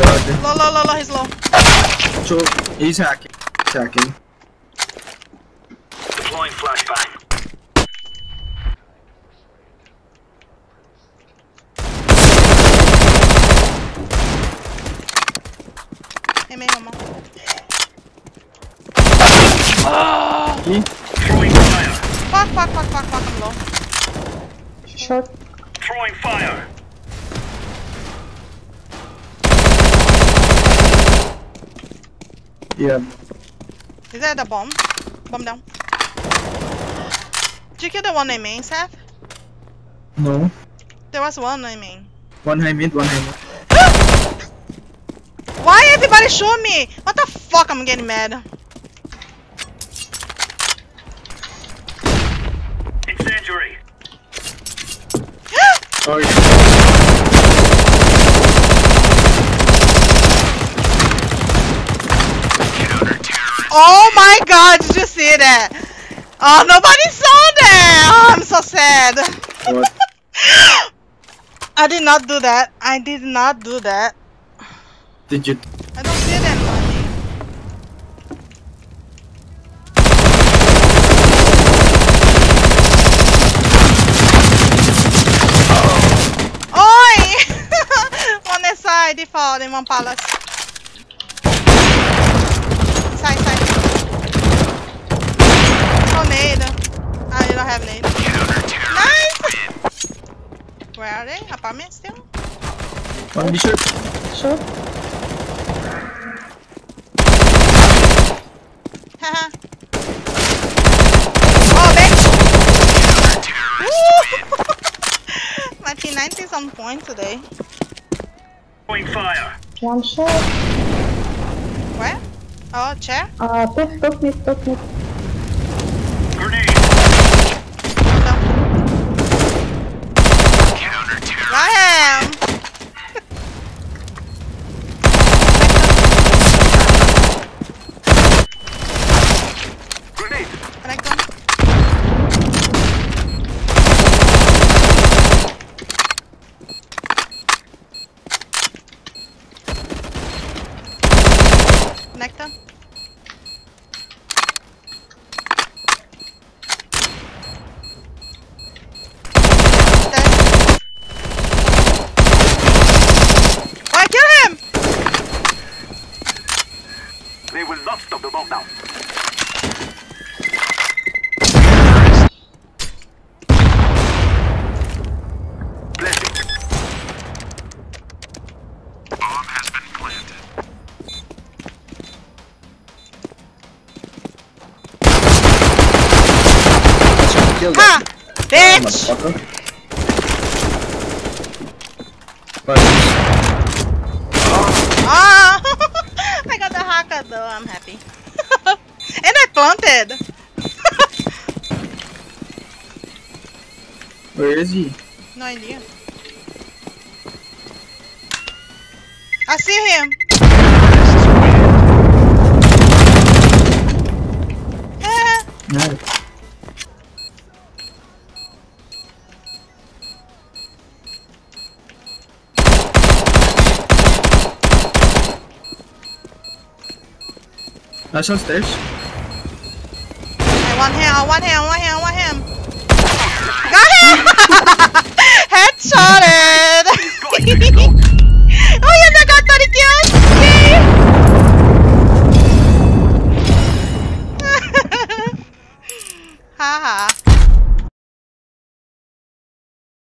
There. Low, low, low, low, he's low. So, he's hacking. He's hacking. Deploying flashbang. Hey, man, come on. He? Throwing fire. Fuck, fuck, fuck, fuck, fuck, I'm low. Short. Throwing fire. Yeah. Is that the bomb? Bomb down. Did you kill the one I main, Seth? No. There was one I main. One high mid, one high mid. Why everybody shoot me? What the fuck? I'm getting mad. Incendiary. Oh, yeah. Oh my god, did you see that? Oh, nobody saw that! Oh, I'm so sad. What? I did not do that. I did not do that. Did you? I don't see that money. Oi! one side default in one palace. Nade. Ah, you don't have nade. Nice! Where are they? Apartment still? One be sure. Short. Haha. oh, bitch! Woo! My P90 is on point today. Throwing fire. One short. Where? Oh, chair? Uh, top, top mid, top mid. Connect him! They will not stop the bomb now. Kill Ha! that. Bitch! Ah! I got the haka though, I'm happy. and I planted! where is he? no idea. I see him! Eh, That's want him, I want him, I want him, I want him!